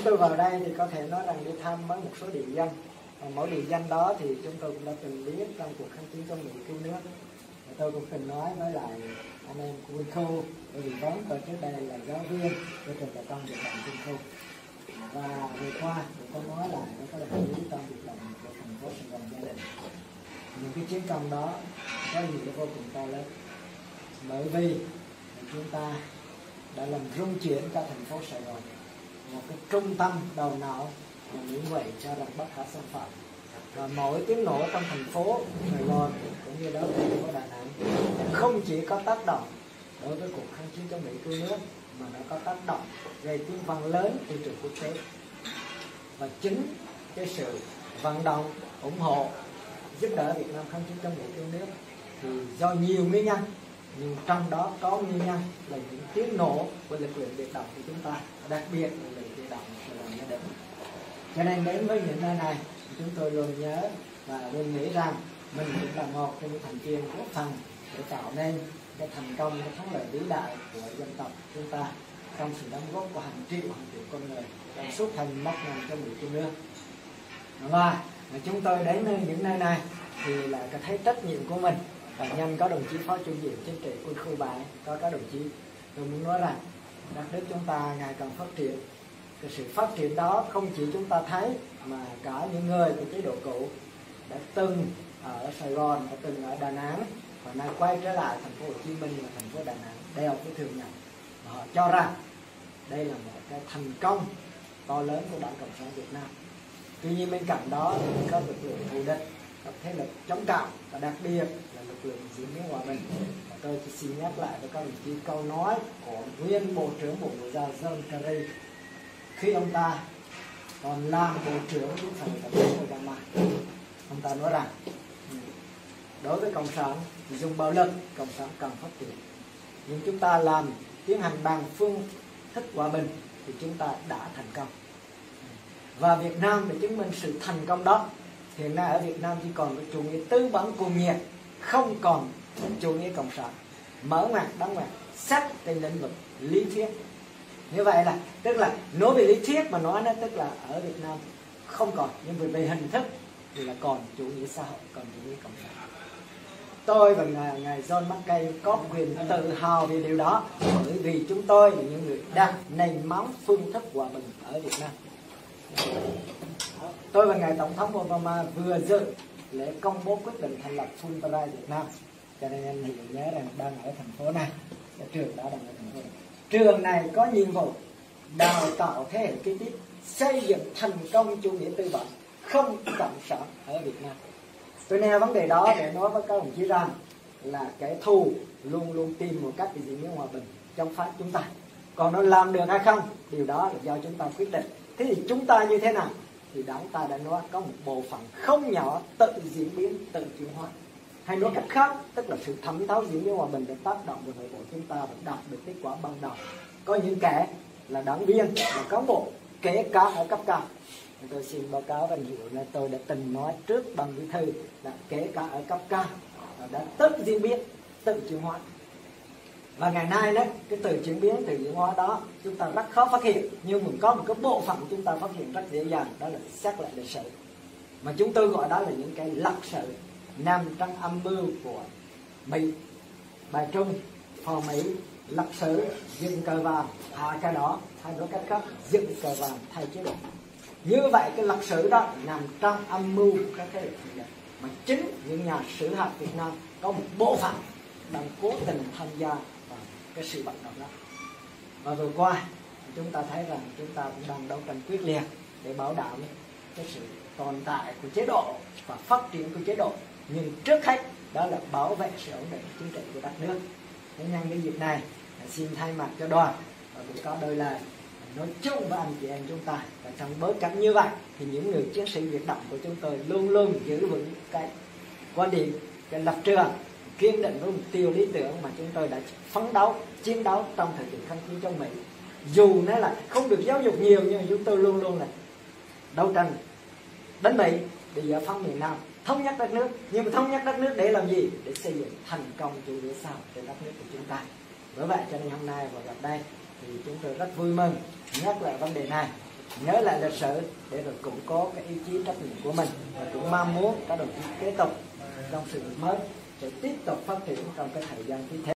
chúng tôi vào đây thì có thể nói rằng đi thăm với một số địa danh. Và mỗi địa danh đó thì chúng tôi cũng đã từng biết trong cuộc kháng chiến chống Mỹ cứu nước. Và tôi cũng từng nói với lại anh em của quân khu, bởi vì vốn tôi trước đây là giáo viên của trường đại con việt động quân khu. Và vừa qua thì tôi nói lại nó có là chí trong việc làm của thành phố Sài Gòn gia đình. Những cái chiến công đó có gì nghĩa vô cùng to lớn. Bởi vì chúng ta đã làm rung chuyển cả thành phố Sài Gòn một cái trung tâm đầu não. Mà những vậy cho rằng bất khả xâm phạm. Và mỗi tiếng nổ trong thành phố Sài Gòn cũng như đó thành phố Đà Nẵng không chỉ có tác động đối với cuộc kháng chiến chống Mỹ cứu nước, mà nó có tác động gây tiếng vang lớn trên trường quốc tế. Và chính cái sự vận động, ủng hộ, giúp đỡ Việt Nam kháng chiến chống Mỹ cứu nước thì do nhiều nguyên nhân nhưng trong đó có nguyên nhân là những tiếng nổ của lực lượng biệt động của chúng ta, đặc biệt là lực lượng biệt động là Gòn gia đình cho nên đến với những nơi này, chúng tôi luôn nhớ và luôn nghĩ rằng mình cũng là một trong những thành viên góp phần để tạo nên cái thành công, cái thắng lợi vĩ đại của dân tộc chúng ta trong sự đóng góp của hàng triệu hàng triệu con người trong suốt thành mốc ngàn trong mỹ trung nước. Và chúng tôi đến nơi, những nơi này thì là cái thấy trách nhiệm của mình và nhân có đồng chí phó chủ nhiệm chính trị quân khu bảy, có các đồng chí. Tôi muốn nói rằng, đất nước chúng ta ngày càng phát triển. Cái sự phát triển đó không chỉ chúng ta thấy, mà cả những người của chế độ cũ đã từng ở Sài Gòn, đã từng ở Đà Nẵng, và nay quay trở lại thành phố Hồ Chí Minh và thành phố Đà Nẵng đều có thừa nhận và họ cho rằng đây là một cái thành công to lớn của Đảng Cộng sản Việt Nam. Tuy nhiên bên cạnh đó có lực lượng thù địch các thế lực chống cộng và đặc biệt là lực lượng diễn biến hòa bình. Và tôi chỉ xin nhắc lại với các đồng chí câu nói của nguyên bộ trưởng bộ ngoại giao John Kerry. Khi ông ta còn làm bộ trưởng của thời tổng thống Obama, ông ta nói rằng, đối với cộng sản thì dùng bạo lực, cộng sản cần phát triển. Nhưng chúng ta làm, tiến hành bằng phương thức hòa bình thì chúng ta đã thành công. Và Việt Nam để chứng minh sự thành công đó hiện nay ở Việt Nam chỉ còn cái chủ nghĩa tư bản cuồng nhiệt không còn chủ nghĩa cộng sản. Mở ngoặt đóng ngoặt sách trên lĩnh vực lý thuyết. Như vậy là tức là nói về lý thuyết mà nói nó tức là ở Việt Nam không còn. Nhưng về, về hình thức thì là còn chủ nghĩa xã hội còn chủ nghĩa cộng sản. Tôi và ngài, ngài John McCain có quyền tự hào về điều đó bởi vì chúng tôi là những người đặt nền móng phương thức hòa bình ở Việt Nam tôi và ngài tổng thống Obama vừa dự lễ công bố quyết định thành lập Fulbright Việt Nam. Cho nên anh hiểu nhớ rằng đang ở thành phố này, cái trường đó đang ở thành phố này. Trường này có nhiệm vụ đào tạo thế hệ kế tiếp xây dựng thành công chủ nghĩa tư bản không cộng sản ở Việt Nam. Tôi nêu vấn đề đó để nói với các đồng chí rằng là kẻ thù luôn luôn tìm một cách để diễn biến hòa bình trong pháp chúng ta. Còn nó làm được hay không? Điều đó là do chúng ta quyết định. Thế thì chúng ta như thế nào? Thì đảng ta đã nói có một bộ phận không nhỏ tự diễn biến, tự chuyển hóa. Hay nói cách khác, tức là sự thẩm thấu diễn biến hòa bình để tác động vào nội bộ chúng ta và đạt được kết quả ban đầu. Có những kẻ là đảng viên, là cán bộ, kể cả ở cấp cao. Tôi xin báo cáo anh hiểu là tôi đã từng nói trước bằng bí thư là kể cả ở cấp cao đã tự diễn biến, tự chuyển hóa và ngày nay đấy, cái từ chuyển biến, từ diễn hóa đó, chúng ta rất khó phát hiện. Nhưng mình có một cái bộ phận chúng ta phát hiện rất dễ dàng, đó là xác lại lịch sử. Mà chúng tôi gọi đó là những cái lập sự, nằm trong âm mưu của mỹ. Bài trung, phò mỹ, lập sử dựng cờ vàng, hạ cái đó hay nói cách khác, dựng cờ vàng, thay chế độ. Như vậy, cái lập sử đó nằm trong âm mưu các thế lực mà chính những nhà sử học Việt Nam có một bộ phận đang cố tình tham gia cái sự vận động đó. Và vừa qua, chúng ta thấy rằng chúng ta cũng đang đấu tranh quyết liệt để bảo đảm cái sự tồn tại của chế độ và phát triển của chế độ. Nhưng trước hết, đó là bảo vệ sự ổn định chính trị của đất nước. Thế nhân cái dịp này, xin thay mặt cho đoàn, và cũng có đôi lời nói chung với anh chị em chúng ta. Và trong bối cảnh như vậy, thì những người chiến sĩ việt động của chúng tôi luôn luôn giữ vững cái quan điểm, cái lập trường kiên định với mục tiêu lý tưởng mà chúng tôi đã phấn đấu, chiến đấu trong thời kỳ kháng chiến chống mỹ. Dù nó là không được giáo dục nhiều, nhưng chúng tôi luôn luôn là đấu tranh đánh mỹ để giải phóng miền nam, thống nhất đất nước. Nhưng mà thống nhất đất nước để làm gì? Để xây dựng thành công chủ nghĩa xã hội trên đất nước của chúng ta. Bởi vậy cho nên hôm nay và gặp đây thì chúng tôi rất vui mừng, nhắc lại vấn đề này, nhớ lại lịch sử để rồi củng cố cái ý chí trách nhiệm của mình. Và cũng mong muốn các đồng chí kế tục trong sự nghiệp mới sẽ tiếp tục phát triển trong cái thời gian tiếp theo.